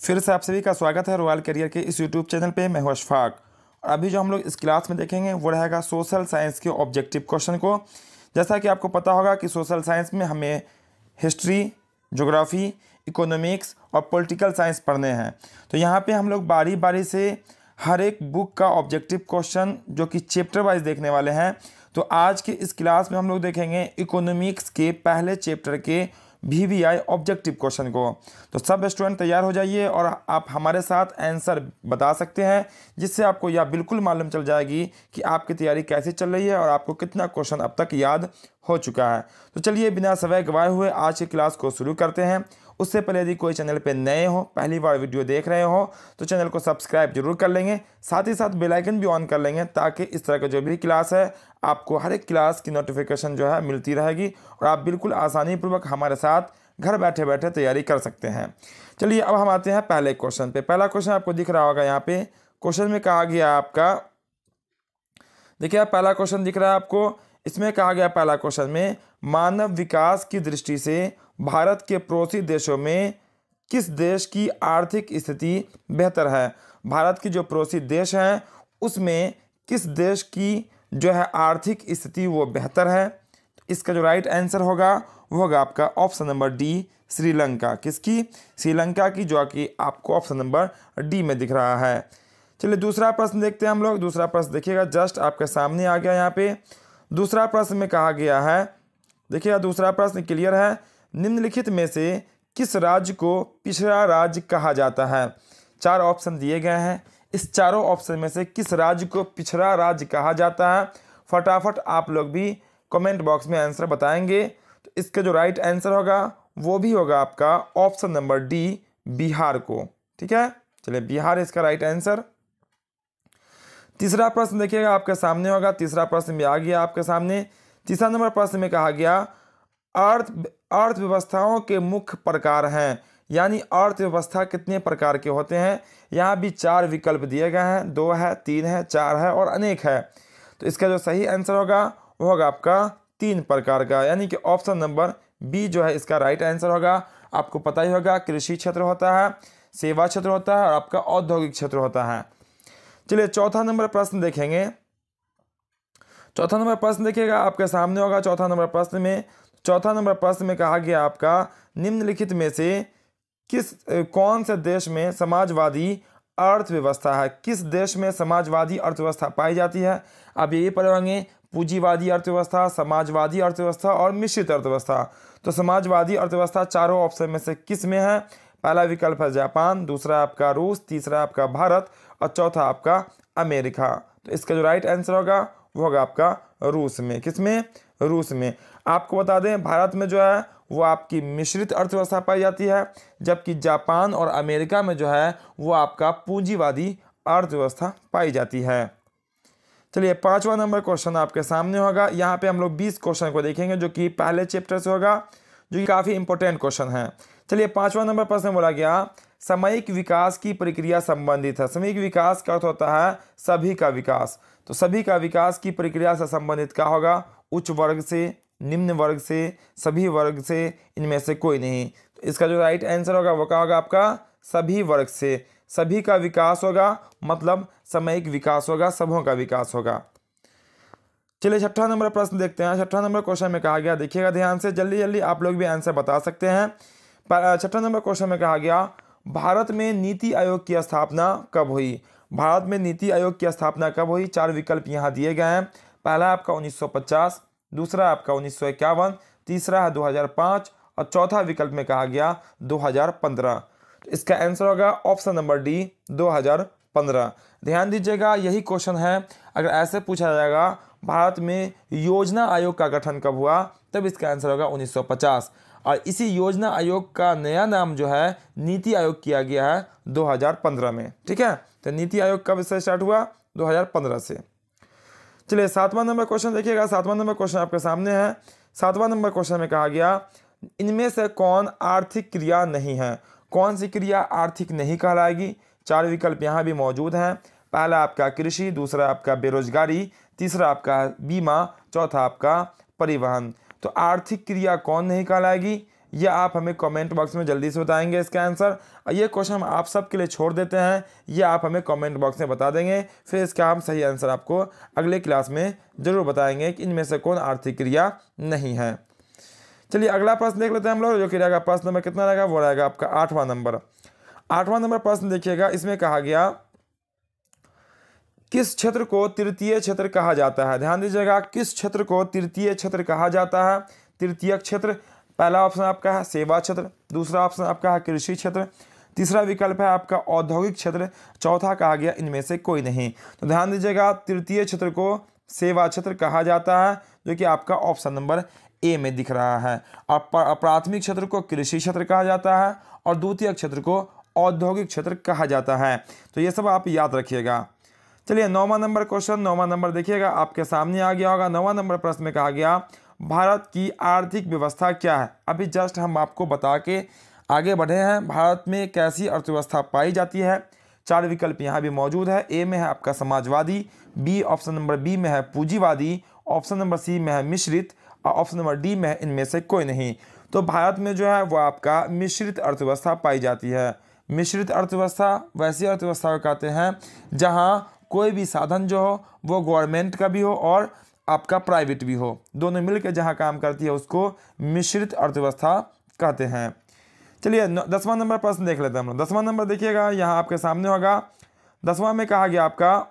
फिर से आप सभी का स्वागत है रॉयल करियर के इस यूट्यूब चैनल पे। मैं हूँ अशफाक। और अभी जो हम लोग इस क्लास में देखेंगे, वो रहेगा सोशल साइंस के ऑब्जेक्टिव क्वेश्चन को। जैसा कि आपको पता होगा कि सोशल साइंस में हमें हिस्ट्री जोग्राफ़ी इकोनॉमिक्स और पॉलिटिकल साइंस पढ़ने हैं। तो यहाँ पे हम लोग बारी बारी से हर एक बुक का ऑब्जेक्टिव क्वेश्चन जो कि चैप्टर वाइज देखने वाले हैं। तो आज के इस क्लास में हम लोग देखेंगे इकोनॉमिक्स के पहले चैप्टर के वी ऑब्जेक्टिव क्वेश्चन को। तो सब स्टूडेंट तैयार हो जाइए और आप हमारे साथ आंसर बता सकते हैं, जिससे आपको यह बिल्कुल मालूम चल जाएगी कि आपकी तैयारी कैसे चल रही है और आपको कितना क्वेश्चन अब तक याद हो चुका है। तो चलिए बिना समय गवाए हुए आज की क्लास को शुरू करते हैं। उससे पहले यदि कोई चैनल पर नए हो, पहली बार वीडियो देख रहे हो तो चैनल को सब्सक्राइब ज़रूर कर लेंगे। साथ ही साथ बेलाइकन भी ऑन कर लेंगे ताकि इस तरह का जो भी क्लास है, आपको हर एक क्लास की नोटिफिकेशन जो है मिलती रहेगी और आप बिल्कुल आसानीपूर्वक हमारे साथ घर बैठे बैठे तैयारी कर सकते हैं। चलिए, अब हम आते हैं पहले क्वेश्चन पे। पहला क्वेश्चन आपको दिख रहा होगा यहाँ पे। क्वेश्चन में कहा गया आपका, देखिए, पहला क्वेश्चन दिख रहा है आपको इसमें कहा गया पहला क्वेश्चन में, मानव विकास की दृष्टि से भारत के पड़ोसी देशों में किस देश की आर्थिक स्थिति बेहतर है? भारत की जो पड़ोसी देश हैं, उसमें किस देश की जो है आर्थिक स्थिति वो बेहतर है? इसका जो राइट आंसर होगा, वो होगा आपका ऑप्शन नंबर डी श्रीलंका। किसकी? श्रीलंका की, जो कि आपको ऑप्शन नंबर डी में दिख रहा है। चलिए दूसरा प्रश्न देखते हैं हम लोग। दूसरा प्रश्न देखिएगा। जस्ट आपके सामने आ गया यहाँ पे। दूसरा प्रश्न में कहा गया है, देखिए दूसरा प्रश्न क्लियर है, निम्नलिखित में से किस राज्य को पिछड़ा राज्य कहा जाता है? चार ऑप्शन दिए गए हैं, इस चारों ऑप्शन में से किस राज्य को पिछड़ा राज्य कहा जाता है? फटाफट आप लोग भी कमेंट बॉक्स में आंसर बताएँगे तो इसका जो राइट आंसर होगा, वो भी होगा आपका ऑप्शन नंबर डी, बिहार को, ठीक है? चलिए बिहार इसका राइट आंसर। तीसरा प्रश्न देखिएगा, आपके सामने होगा। तीसरा प्रश्न भी आ गया आपके सामने। तीसरा नंबर प्रश्न में कहा गया, अर्थ, अर्थव्यवस्थाओं के मुख्य प्रकार हैं। यानी अर्थव्यवस्था कितने प्रकार के होते हैं? यहाँ भी चार विकल्प दिए गए हैं। दो है, तीन है, चार है और अनेक है। तो इसका जो सही आंसर होगा, वो होगा आपका तीन प्रकार का। यानी कि ऑप्शन नंबर बी जो है, इसका राइट आंसर होगा। आपको पता ही होगा, कृषि क्षेत्र होता है, सेवा क्षेत्र होता है और आपका औद्योगिक क्षेत्र होता है। चलिए चौथा नंबर प्रश्न देखेंगे। चौथा नंबर प्रश्न देखिएगा, आपके सामने होगा चौथा नंबर प्रश्न में। चौथा नंबर प्रश्न में कहा गया आपका, निम्नलिखित में से किस, कौन से देश में समाजवादी अर्थव्यवस्था है? किस देश में समाजवादी अर्थव्यवस्था पाई जाती है? आप यही पढ़े होंगे, पूंजीवादी अर्थव्यवस्था, समाजवादी अर्थव्यवस्था और मिश्रित अर्थव्यवस्था। तो समाजवादी अर्थव्यवस्था चारों ऑप्शन में से किसमें है? पहला विकल्प है जापान, दूसरा आपका रूस, तीसरा आपका भारत और चौथा आपका अमेरिका। तो इसका जो राइट आंसर होगा, वो होगा आपका रूस में। किसमें रूस में। आपको बता दें, भारत में जो है, वो आपकी मिश्रित अर्थव्यवस्था पाई जाती है, जबकि जापान और अमेरिका में जो है, वो आपका पूंजीवादी अर्थव्यवस्था पाई जाती है। चलिए, पांचवा नंबर क्वेश्चन आपके सामने होगा। यहाँ पे हम लोग बीस क्वेश्चन को देखेंगे, जो कि पहले चैप्टर से होगा, जो कि काफ़ी इंपॉर्टेंट क्वेश्चन है। चलिए पांचवा नंबर प्रश्न बोला गया। सामयिक विकास की प्रक्रिया संबंधित है। सामयिक विकास का अर्थ होता है सभी का विकास। तो सभी का विकास की प्रक्रिया से संबंधित क्या होगा? उच्च वर्ग से, निम्न वर्ग से, सभी वर्ग से, इनमें से कोई नहीं। तो इसका जो राइट आंसर होगा वो क्या होगा आपका? सभी वर्ग से। सभी का विकास होगा मतलब सामयिक विकास होगा, सबों का विकास होगा। चलिए छठा नंबर प्रश्न देखते हैं। छठा नंबर क्वेश्चन में कहा गया, देखिएगा ध्यान से जल्दी जल्दी आप लोग भी आंसर बता सकते हैं। छठा नंबर क्वेश्चन में कहा गया, भारत में नीति आयोग की स्थापना कब हुई? भारत में नीति आयोग की स्थापना कब हुई? चार विकल्प यहाँ दिए गए हैं। पहला आपका 1950 दूसरा आपका उन्नीस तीसरा है 2005 और चौथा विकल्प में कहा गया 2015 तो इसका आंसर होगा ऑप्शन नंबर डी 2015 ध्यान दीजिएगा, यही क्वेश्चन है। अगर ऐसे पूछा जाएगा, भारत में योजना आयोग का गठन कब हुआ, तब इसका आंसर होगा 1950 और इसी योजना आयोग का नया नाम जो है, नीति आयोग किया गया है 2015 में। ठीक है? तो नीति आयोग कब से स्टार्ट हुआ? 2015 से। चलिए, सातवां नंबर क्वेश्चन देखिएगा। सातवां नंबर क्वेश्चन आपके सामने है। सातवां नंबर क्वेश्चन में कहा गया, इनमें से कौन आर्थिक क्रिया नहीं है? कौन सी क्रिया आर्थिक नहीं कहलाएगी? चार विकल्प यहाँ भी मौजूद हैं। पहला आपका कृषि, दूसरा आपका बेरोजगारी, तीसरा आपका बीमा, चौथा आपका परिवहन। तो आर्थिक क्रिया कौन नहीं कहलाएगी? यह आप हमें कमेंट बॉक्स में जल्दी से बताएँगे इसका आंसर ये क्वेश्चन हम आप सबके लिए छोड़ देते हैं। ये आप हमें कमेंट बॉक्स में बता देंगे। फिर इसका हम सही आंसर आपको अगले क्लास में ज़रूर बताएँगे कि इनमें से कौन आर्थिक क्रिया नहीं है। चलिए अगला प्रश्न देख लेते हैं हम लोग, जो कि रहेगा प्रश्न नंबर कितना रहेगा? वो रहेगा आपका आठवां नंबर। आठवां नंबर प्रश्न देखिएगा। इसमें कहा गया किस क्षेत्र को तृतीय क्षेत्र कहा जाता है? ध्यान दीजिएगा, किस क्षेत्र को तृतीय क्षेत्र कहा जाता है? तृतीय क्षेत्र, पहला ऑप्शन आपका है सेवा क्षेत्र, दूसरा ऑप्शन आपका है कृषि क्षेत्र, तीसरा विकल्प है आपका औद्योगिक क्षेत्र, चौथा कहा गया इनमें से कोई नहीं। तो ध्यान दीजिएगा, तृतीय क्षेत्र को सेवा क्षेत्र कहा जाता है, जो कि आपका ऑप्शन नंबर ए में दिख रहा है। और प्राथमिक क्षेत्र को कृषि क्षेत्र कहा जाता है और द्वितीय क्षेत्र को औद्योगिक क्षेत्र कहा जाता है। तो ये सब आप याद रखिएगा। चलिए नौवा नंबर क्वेश्चन, नौवा नंबर देखिएगा, आपके सामने आ गया होगा, नौवा नंबर प्रश्न में कहा गया, भारत की आर्थिक व्यवस्था क्या है? अभी जस्ट हम आपको बता के आगे बढ़े हैं, भारत में कैसी अर्थव्यवस्था पाई जाती है? चार विकल्प यहाँ भी मौजूद है, ए में है आपका समाजवादी, बी ऑप्शन नंबर बी में है पूंजीवादी, ऑप्शन नंबर सी में है मिश्रित, और ऑप्शन नंबर डी में है इनमें से कोई नहीं। तो भारत में जो है वो आपका मिश्रित अर्थव्यवस्था पाई जाती है। मिश्रित अर्थव्यवस्था वैसी अर्थव्यवस्था को कहते हैं जहाँ कोई भी साधन जो हो, वो गवर्नमेंट का भी हो और आपका प्राइवेट भी हो। दोनों मिलकर जहाँ काम करती है, उसको मिश्रित अर्थव्यवस्था कहते हैं। चलिए दसवां नंबर प्रश्न देख लेते हैं हम लोग। दसवां नंबर देखिएगा, यहाँ आपके सामने होगा। दसवां में कहा गया आपका,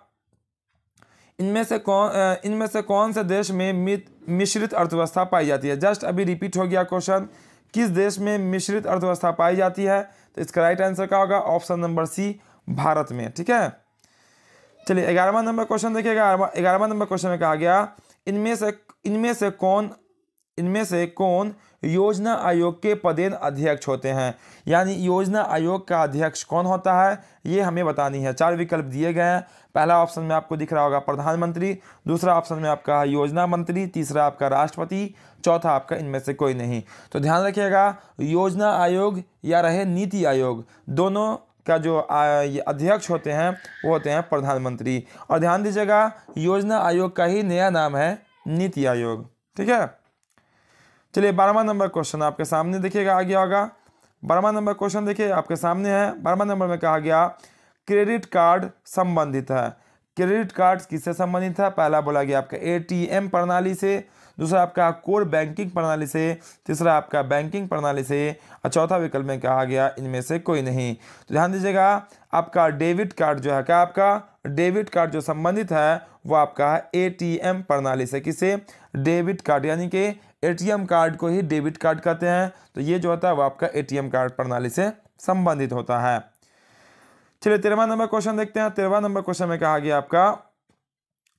इनमें से कौन इनमें से कौन से देश में मिश्रित अर्थव्यवस्था पाई जाती है? जस्ट अभी रिपीट हो गया क्वेश्चन किस देश में मिश्रित अर्थव्यवस्था पाई जाती है? तो इसका राइट आंसर क्या होगा? ऑप्शन नंबर सी भारत में, ठीक है? चलिए, ग्यारहवा नंबर क्वेश्चन देखिएगा ग्यारहवा नंबर क्वेश्चन में कहा गया, इनमें से इनमें से कौन इनमें से कौन योजना आयोग के पदेन अध्यक्ष होते हैं? यानी योजना आयोग का अध्यक्ष कौन होता है? ये हमें बतानी है। चार विकल्प दिए गए हैं। पहला ऑप्शन में आपको दिख रहा होगा प्रधानमंत्री, दूसरा ऑप्शन में आपका है योजना मंत्री, तीसरा आपका राष्ट्रपति, चौथा आपका इनमें से कोई नहीं। तो ध्यान रखिएगा, योजना आयोग या रहे नीति आयोग, दोनों का जो अध्यक्ष होते हैं, वो होते हैं प्रधानमंत्री। और ध्यान दीजिएगा, योजना आयोग का ही नया नाम है नीति आयोग। ठीक है? चलिए, बारहवा नंबर क्वेश्चन आपके सामने देखिएगा, आ गया होगा। बारहवा नंबर क्वेश्चन देखिए, आपके सामने है। बारहवा नंबर में कहा गया, क्रेडिट कार्ड संबंधित है। क्रेडिट कार्ड किससे संबंधित था? पहला बोला गया आपका एटीएम प्रणाली से, दूसरा आपका कोर बैंकिंग प्रणाली से, तीसरा आपका बैंकिंग प्रणाली से, और चौथा विकल्प में कहा गया इनमें से कोई नहीं। तो ध्यान दीजिएगा, आपका डेबिट कार्ड जो है, क्या आपका? डेबिट कार्ड जो संबंधित है, वो आपका है एटीएम प्रणाली से। किसे? डेबिट कार्ड, यानी कि एटीएम कार्ड को ही डेबिट कार्ड कहते हैं। तो ये जो होता है, वो आपका एटीएम कार्ड प्रणाली से संबंधित होता है। चलिए, तेरहवा नंबर क्वेश्चन देखते हैं। तेरहवा नंबर क्वेश्चन में कहा गया आपका,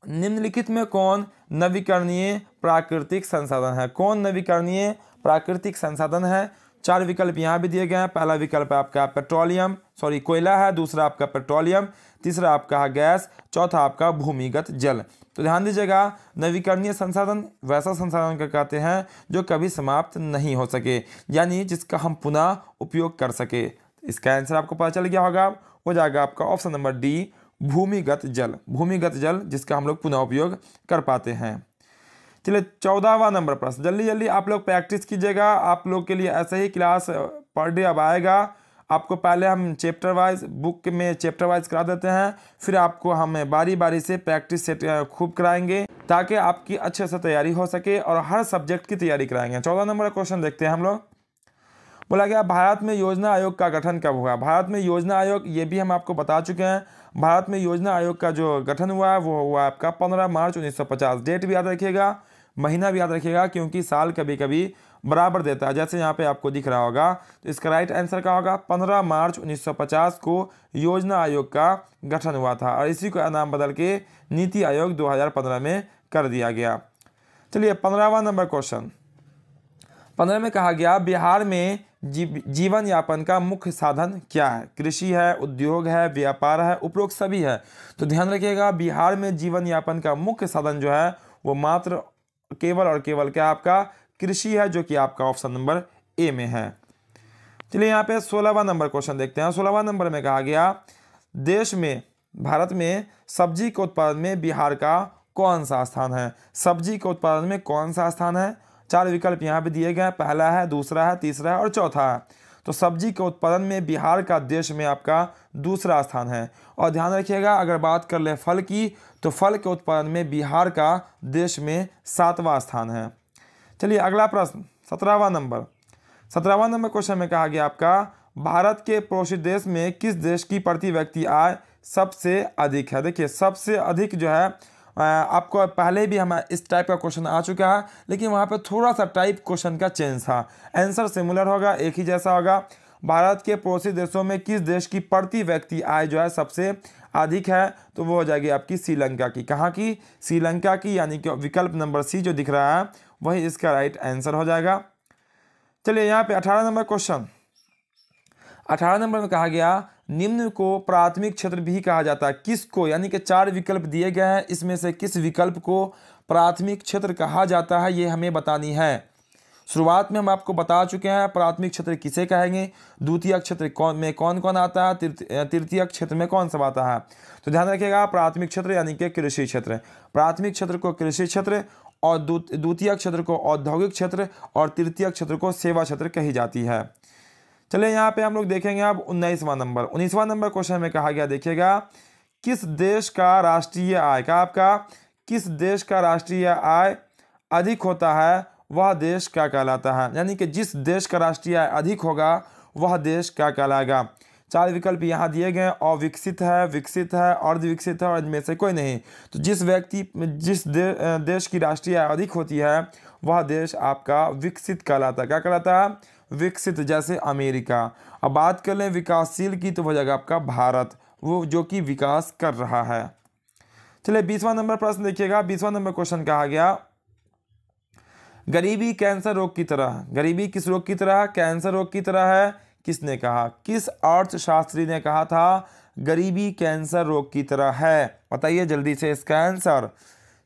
निम्नलिखित में कौन नवीकरणीय प्राकृतिक संसाधन है? कौन नवीकरणीय प्राकृतिक संसाधन है? चार विकल्प यहाँ भी दिए गए हैं। पहला विकल्प है आपका पेट्रोलियम, सॉरी, कोयला है। दूसरा आपका पेट्रोलियम, तीसरा आपका है गैस, चौथा आपका भूमिगत जल। तो ध्यान दीजिएगा, नवीकरणीय संसाधन वैसा संसाधन का कहते हैं जो कभी समाप्त नहीं हो सके, यानी जिसका हम पुनः उपयोग कर सके। इसका आंसर आपको पता चल गया होगा। हो जाएगा आपका ऑप्शन नंबर डी, भूमिगत जल। भूमिगत जल, जिसका हम लोग पुनः उपयोग कर पाते हैं। चलिए, चौदहवा नंबर प्रश्न। जल्दी जल्दी आप लोग प्रैक्टिस कीजिएगा। आप लोग के लिए ऐसे ही क्लास पर डे अब आएगा। आपको पहले हम चैप्टर वाइज, बुक में चैप्टर वाइज करा देते हैं। फिर आपको हम बारी बारी से प्रैक्टिस सेट खूब कराएँगे, ताकि आपकी अच्छे से तैयारी हो सके और हर सब्जेक्ट की तैयारी कराएँगे। चौदह नंबर का क्वेश्चन देखते हैं हम लोग। बोला गया, भारत में योजना आयोग का गठन कब हुआ? भारत में योजना आयोग, ये भी हम आपको बता चुके हैं। भारत में योजना आयोग का जो गठन हुआ है वो हुआ आपका 15 मार्च 1950 डेट भी याद रखिएगा, महीना भी याद रखिएगा, क्योंकि साल कभी कभी बराबर देता है। जैसे यहाँ पे आपको दिख रहा होगा तो इसका राइट आंसर क्या होगा? 15 मार्च 1950 को योजना आयोग का गठन हुआ था, और इसी को नाम बदल के नीति आयोग 2015 में कर दिया गया। चलिए, पंद्रहवा नंबर क्वेश्चन। पंद्रह में कहा गया, बिहार में जी, जीवन यापन का मुख्य साधन क्या है? कृषि है उद्योग है व्यापार है उपरोक्त सभी है। तो ध्यान रखिएगा बिहार में जीवन यापन का मुख्य साधन जो है वो मात्र केवल और केवल क्या आपका? कृषि है जो कि आपका ऑप्शन नंबर ए में है। चलिए यहाँ पे सोलहवा नंबर क्वेश्चन देखते हैं। सोलहवा नंबर में कहा गया देश में भारत में सब्ज़ी के उत्पादन में बिहार का कौन सा स्थान है? सब्ज़ी के उत्पादन में कौन सा स्थान है? चार विकल्प यहाँ पे दिए गए हैं। पहला है, दूसरा है, तीसरा है और चौथा है। तो सब्ज़ी के उत्पादन में बिहार का देश में आपका दूसरा स्थान है। और ध्यान रखिएगा, अगर बात कर ले फल की तो फल के उत्पादन में बिहार का देश में सातवां स्थान है। चलिए, अगला प्रश्न, सत्रहवा नंबर। सत्रहवा नंबर क्वेश्चन में कहा गया आपका, भारत के पड़ोसी देश में किस देश की प्रति व्यक्ति आय सबसे अधिक है? देखिए, सबसे अधिक जो है आपको पहले भी हम इस टाइप का क्वेश्चन आ चुका है, लेकिन वहाँ पे थोड़ा सा टाइप क्वेश्चन का चेंज था। आंसर सिमिलर होगा, एक ही जैसा होगा। भारत के पड़ोसी देशों में किस देश की प्रति व्यक्ति आय जो है सबसे अधिक है? तो वो हो जाएगी आपकी श्रीलंका की। कहाँ की? श्रीलंका की, यानी कि विकल्प नंबर सी जो दिख रहा है, वही इसका राइट आंसर हो जाएगा। चलिए यहाँ पे अठारह नंबर क्वेश्चन अठारह नंबर में कहा गया निम्न को प्राथमिक क्षेत्र भी कहा जाता है। किसको? यानी कि चार विकल्प दिए गए हैं। इसमें से किस विकल्प को प्राथमिक क्षेत्र कहा जाता है, ये हमें बतानी है। शुरुआत में हम आपको बता चुके हैं, प्राथमिक क्षेत्र किसे कहेंगे? द्वितीय क्षेत्र कौन में कौन कौन आता है? तृतीय क्षेत्र में कौन सब आता है? तो ध्यान रखिएगा, प्राथमिक क्षेत्र यानी कि कृषि क्षेत्र। प्राथमिक क्षेत्र को कृषि क्षेत्र और द्वितीय क्षेत्र को औद्योगिक क्षेत्र और तृतीय क्षेत्र को सेवा क्षेत्र कही जाती है। चलिए यहाँ पे हम लोग देखेंगे अब उन्नीसवां नंबर। उन्नीसवां नंबर क्वेश्चन में कहा गया देखिएगा किस देश का राष्ट्रीय आय का आपका किस देश का राष्ट्रीय आय अधिक होता है वह देश क्या कहलाता है? यानी कि जिस देश का राष्ट्रीय आय अधिक होगा वह देश क्या कहलाएगा? चार विकल्प यहाँ दिए गए अविकसित है विकसित है अर्ध विकसित है और इनमें से कोई नहीं। तो जिस व्यक्ति जिस दे, देश की राष्ट्रीय आय अधिक होती है वह देश आपका विकसित कहलाता है। क्या कहलाता है? विकसित, जैसे अमेरिका। अब बात कर लें विकासशील की तो हो जाएगा आपका भारत, वो जो कि विकास कर रहा है। चलिए, बीसवा नंबर प्रश्न देखिएगा। बीसवा नंबर क्वेश्चन कहा गया, गरीबी कैंसर रोग की तरह। गरीबी किस रोग की तरह? कैंसर रोग की तरह है। किसने कहा? किस अर्थशास्त्री ने कहा था, गरीबी कैंसर रोग की तरह है? बताइए जल्दी से इसका आंसर।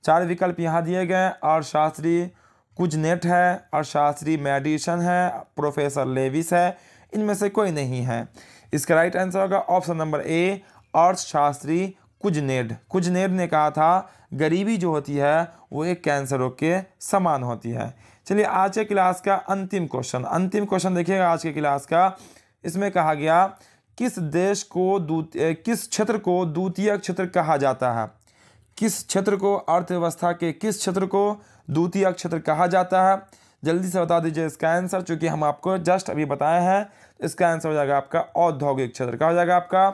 चार विकल्प यहाँ दिए गए अर्थशास्त्री कुछ नेट है अर्थशास्त्री मेडिसन है, प्रोफेसर लेविस है, इनमें से कोई नहीं है। इसका राइट आंसर होगा ऑप्शन नंबर ए अर्थशास्त्री कुजनेड कुजनेड ने कहा था, गरीबी जो होती है, वो एक कैंसर रोग के समान होती है। चलिए आज के क्लास का अंतिम क्वेश्चन अंतिम क्वेश्चन देखिएगा आज के क्लास का। इसमें कहा गया, किस देश को किस क्षेत्र को द्वितीय क्षेत्र कहा जाता है? किस क्षेत्र को अर्थव्यवस्था के किस क्षेत्र को द्वितीय क्षेत्र कहा जाता है? जल्दी से बता दीजिए इसका आंसर, चूँकि हम आपको जस्ट अभी बताए हैं। इसका आंसर हो जाएगा आपका औद्योगिक क्षेत्र। क्या हो जाएगा आपका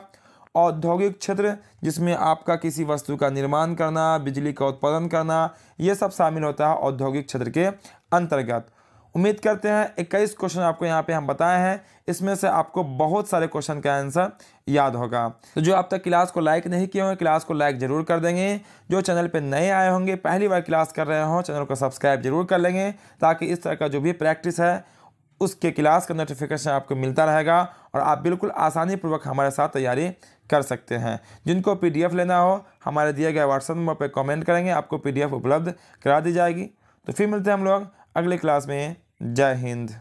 औद्योगिक क्षेत्र, जिसमें आपका किसी वस्तु का निर्माण करना, बिजली का उत्पादन करना, ये सब शामिल होता है औद्योगिक क्षेत्र के अंतर्गत। उम्मीद करते हैं इक्कीस क्वेश्चन आपको यहाँ पे हम बताए हैं। इसमें से आपको बहुत सारे क्वेश्चन का आंसर याद होगा। तो जो अब तक क्लास को लाइक नहीं किए होंगे क्लास को लाइक ज़रूर कर देंगे। जो चैनल पे नए आए होंगे, पहली बार क्लास कर रहे हों चैनल को सब्सक्राइब ज़रूर कर लेंगे ताकि इस तरह का जो भी प्रैक्टिस है, उसके क्लास का नोटिफिकेशन आपको मिलता रहेगा और आप बिल्कुल आसानी पूर्वक हमारे साथ तैयारी कर सकते हैं। जिनको पीडीएफ लेना हो, हमारे दिए गए व्हाट्सएप नंबर पर कमेंट करेंगे, आपको पीडीएफ उपलब्ध करा दी जाएगी। तो फिर मिलते हैं हम लोग अगले क्लास में जय हिंद।